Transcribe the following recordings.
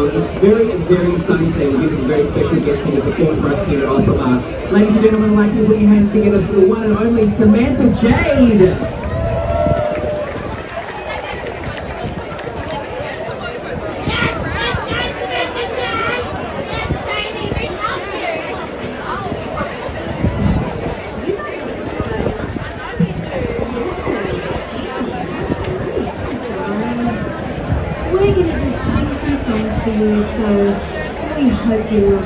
Um, it's very, very exciting today. We have a very special guest here to perform for us here at Opera Bar. Ladies and gentlemen, I'd like you to put your hands together for the one and only Samantha Jade. You, we hope you will.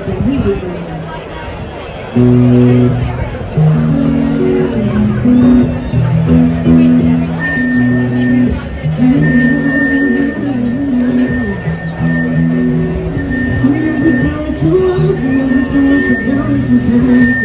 Sometimes what you want, sometimes feel what you don't, sometimes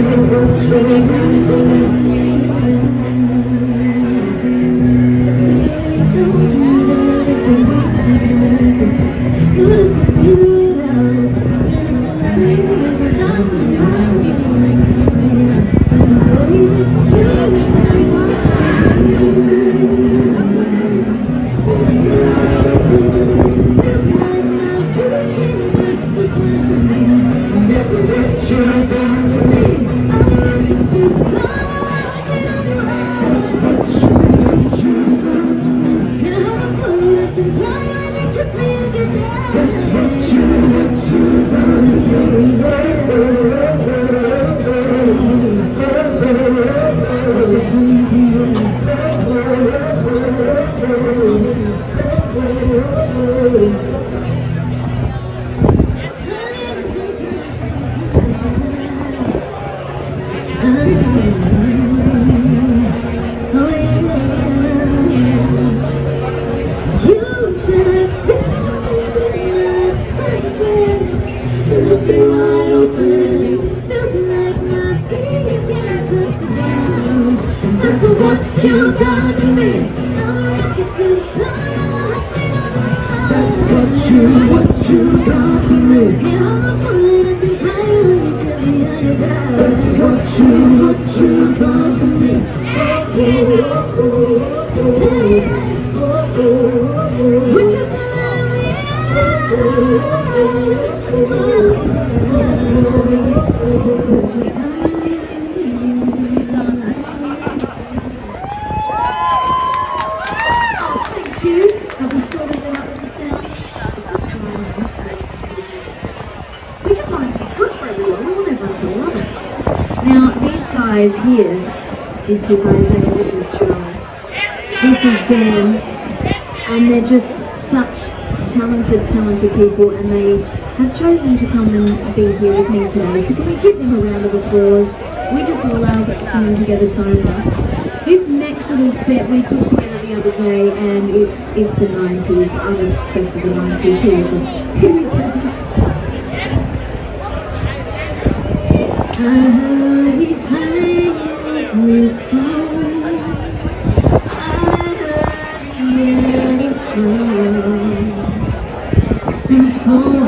what you're Looking this is Isaiah, this is Joe, this is Dan, and they're just such talented, talented people, and they have chosen to come and be here with me today. So can we give them a round of applause? We just love singing together so much. This next little set we put together the other day, and it's it's the 90s. I'm obsessed with the 90s. Here we go. I heard uh-huh. So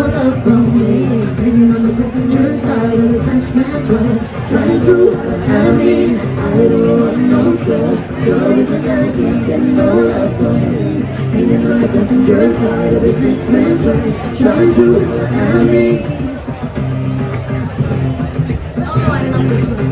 On the side of best man's ride Trying to have me Oh, I love this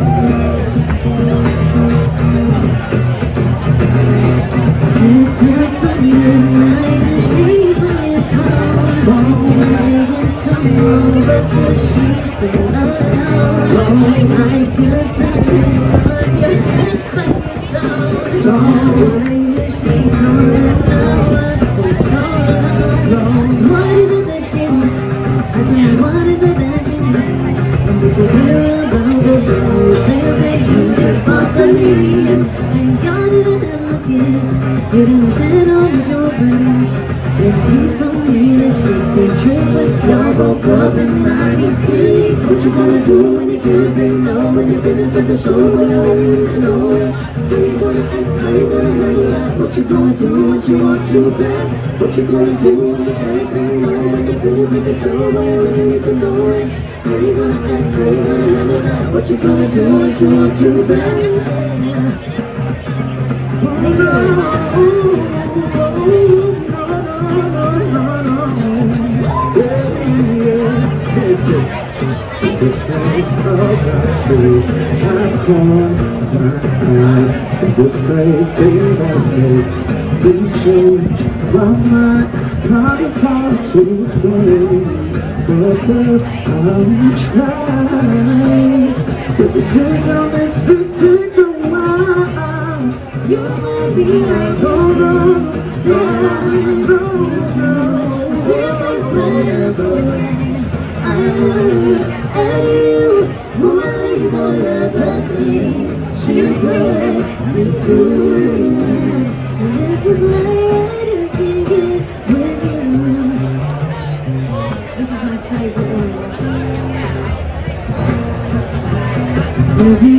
You didn't shed all of your brains. And you told me that she's a trick, but y'all broke up in 96. What you gonna do when you ain't know? When you finish at the show, when I really need to know it. You gonna act, how you gonna handle that? What you gonna do when she wants you back? What you gonna do when you kids ain't know? When you finish at the show, when I really need to know it. You gonna act, how you gonna? What you gonna do when she wants you back? The same thing that makes me change my mind. Kind of hard to explain, but girl, I'm trying. But the signal is while. You you, I other things. Through. This is my with you. This is my favorite one.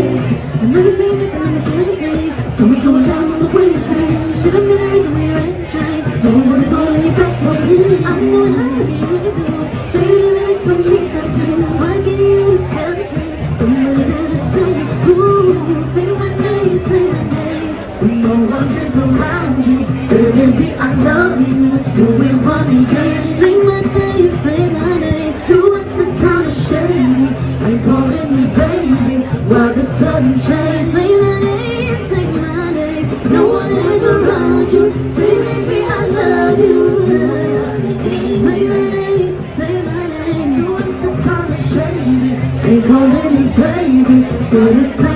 from me, Ain't calling me baby. But it's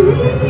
Thank you.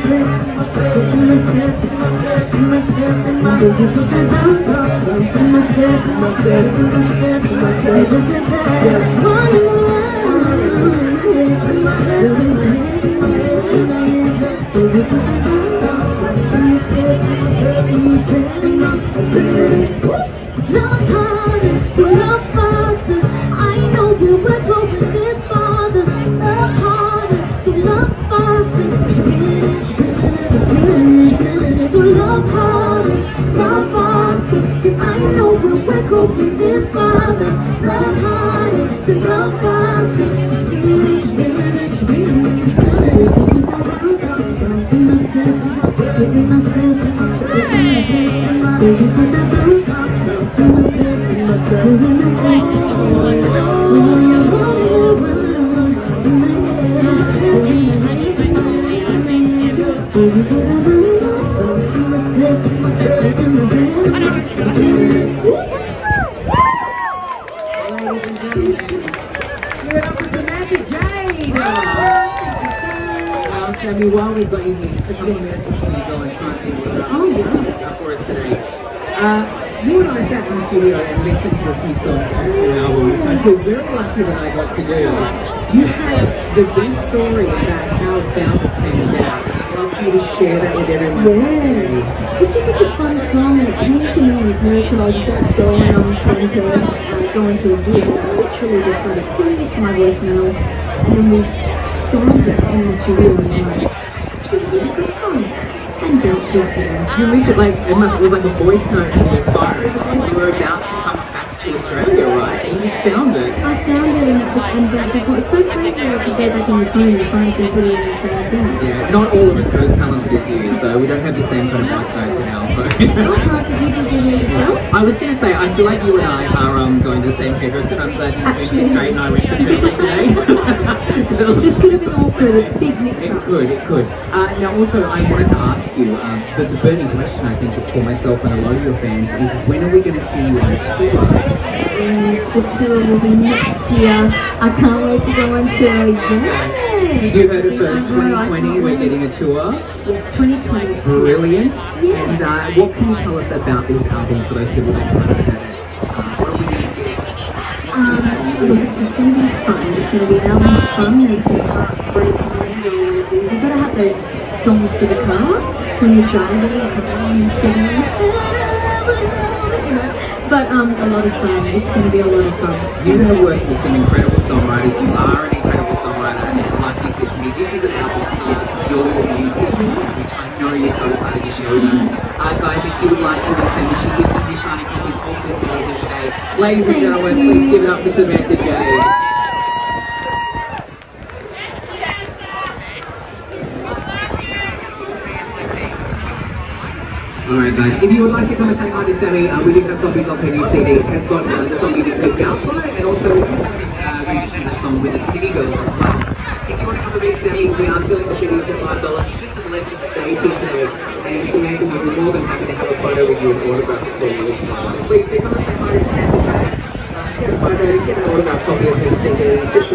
step, in my step, in my step, in my. You put that bounce in my step, in my step, in my step, in my step. Just like that, running Love harder, so Sammy, while we've got you here, just a couple of minutes before you go and try to Oh, yeah. uh, for us today. Uh, you and I sat in the studio and listened to a few songs off your album, which I feel very lucky that I got to do. You have the best story about how Bounce came about. I'd love for you to share that with everyone. Yeah, it's just such a fun song. and It came to me with Merck when I was about to go around Concord, uh, going to a gig. and I literally just started singing it to my voicemail, and then we it in really song. And was born. You literally, like, it, must, it was like a voice note in your phone. You were about to come back to Australia, right? And found it. I found it in the book and was born. It's so crazy if you go back in your phone, you find some pretty insane things. Yeah, not all of us are as talented as you, so we don't have the same kind of notes in our phone. What time did you do yourself? I was going to say, I feel like you and I are um, going to the same hairdresser. I'm glad you to straight and I went to today. 'Cause it was- This could have been awkward, a big mix It could, it could. Uh, now, also, I wanted to ask you, um, the, the burning question, I think, for myself and a lot of your fans is when are we going to see you on tour? Tour will be next year. I can't wait to go on tour. Yes. You heard it first, I know, I 2020, we're getting a tour. Yes, 2020. Brilliant. Yeah. And uh, what can you tell us about this album for those people that haven't heard it? What are we going to get? Um, look, it's just going to be fun. It's going to be an album of fun. There's some heartbreak. You've got to have those songs for the car when you're driving and singing. But um, a lot of fun. It's going to be a lot of fun. You have worked with some incredible songwriters. You are an incredible songwriter. And like you said to me, this is an album for your music, which I know you're so excited to share with us. Uh, guys, if you would like to listen, she is going to be signing copies of this album today. Ladies and gentlemen, please give it up for Samantha Jade. Alright guys, if you would like to come and say hi to Sammy, uh, we do have copies of her new CD. It's got uh, the song you just heard on it, and also uh, reissued a song with the City Girls as well. If you want to come and meet Sammy, we are selling the CDs for $5 just as left of the stage here today. And Samantha will be more than happy to have a photo with you and autograph it for you as well. So please do come and say to Samantha. Uh, get a photo, get an autograph copy of her CD, just